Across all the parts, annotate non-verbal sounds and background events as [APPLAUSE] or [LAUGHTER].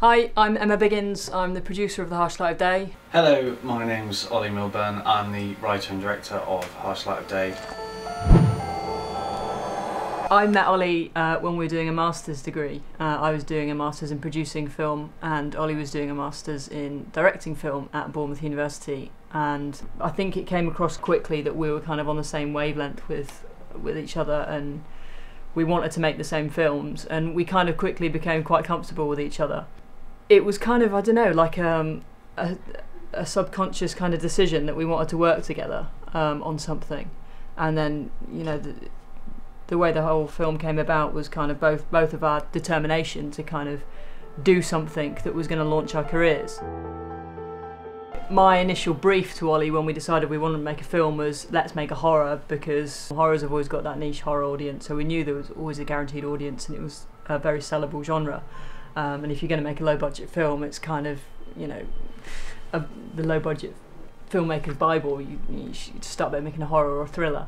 Hi, I'm Emma Biggins. I'm the producer of The Harsh Light of Day. Hello, my name's Ollie Milburn. I'm the writer and director of Harsh Light of Day. I met Ollie uh, when we were doing a master's degree. Uh, I was doing a master's in producing film, and Ollie was doing a master's in directing film at Bournemouth University. And I think it came across quickly that we were kind of on the same wavelength with with each other, and we wanted to make the same films. And we kind of quickly became quite comfortable with each other. It was kind of I don't know, like um, a, a subconscious kind of decision that we wanted to work together um, on something, and then you know. The, the way the whole film came about was kind of both both of our determination to kind of do something that was going to launch our careers. My initial brief to Ollie when we decided we wanted to make a film was let's make a horror because horrors have always got that niche horror audience, so we knew there was always a guaranteed audience and it was a very sellable genre. Um, and if you're going to make a low budget film, it's kind of you know a, the low budget filmmaker's bible. You, you should start by making a horror or thriller.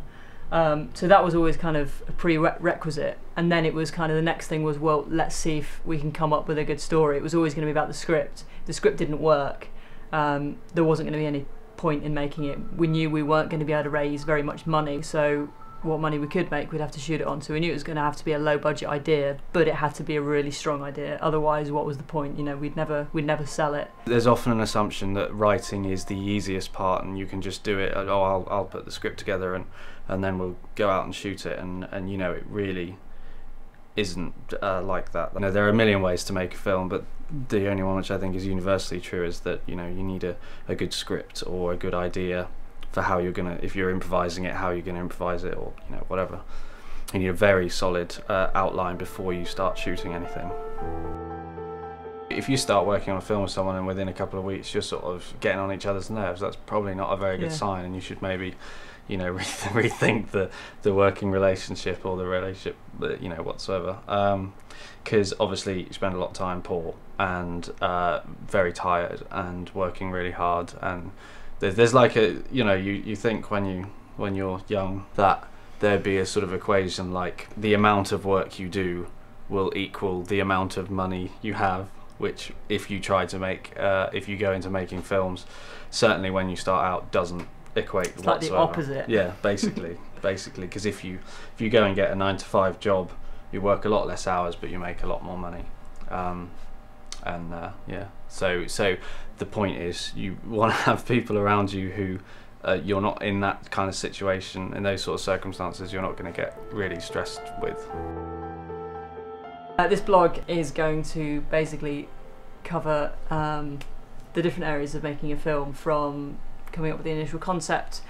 Um, so that was always kind of a prerequisite. And then it was kind of the next thing was, well, let's see if we can come up with a good story. It was always going to be about the script. The script didn't work. Um, there wasn't going to be any point in making it. We knew we weren't going to be able to raise very much money. So what money we could make, we'd have to shoot it on. So we knew it was going to have to be a low budget idea, but it had to be a really strong idea. Otherwise, what was the point? You know, we'd never we'd never sell it. There's often an assumption that writing is the easiest part, and you can just do it. Oh, I'll I'll put the script together, and and then we'll go out and shoot it. And and you know, it really isn't uh, like that. You know, there are a million ways to make a film, but the only one which I think is universally true is that you know you need a, a good script or a good idea for how you're gonna if you're improvising it how you're gonna improvise it or you know whatever. You need a very solid uh, outline before you start shooting anything. If you start working on a film with someone and within a couple of weeks you're sort of getting on each other's nerves that's probably not a very good Yeah. sign and you should maybe you know [LAUGHS] rethink the the working relationship or the relationship uh, you know whatsoever. Because obviously you spend a lot of time poor and uh, very tired and working really hard and there's, there's like a you know you, you think when you when you're young that there'd be a sort of equation like the amount of work you do will equal the amount of money you have which if you try to make uh, if you go into making films certainly when you start out doesn't equate It's like the whatsoever. opposite. yeah basically [LAUGHS] basically because if you if you go and get a nine to five job you work a lot less hours but you make a lot more money um, and uh, yeah so so the point is you [LAUGHS] want to have people around you who uh, you're not in that kind of situation in those sort of circumstances you're not going to get really stressed with Uh, this blog is going to basically cover um, the different areas of making a film from coming up with the initial concept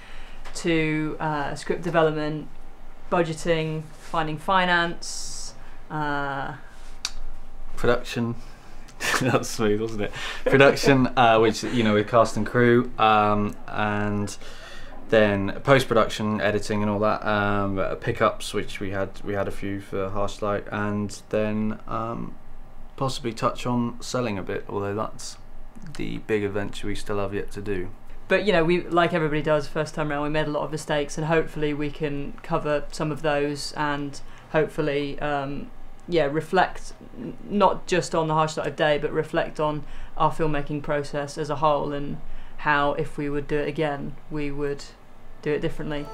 to uh, script development, budgeting, finding finance. Uh, production [LAUGHS] that's smooth wasn't it production uh, which you know with cast and crew um, and then post-production editing and all that um, uh, pickups which we had we had a few for harsh light and then um, possibly touch on selling a bit although that's the big adventure we still have yet to do but you know, we like everybody does first time around. We made a lot of mistakes, and hopefully we can cover some of those, and hopefully, um, yeah, reflect not just on the harsh light of day, but reflect on our filmmaking process as a whole, and how if we would do it again, we would do it differently.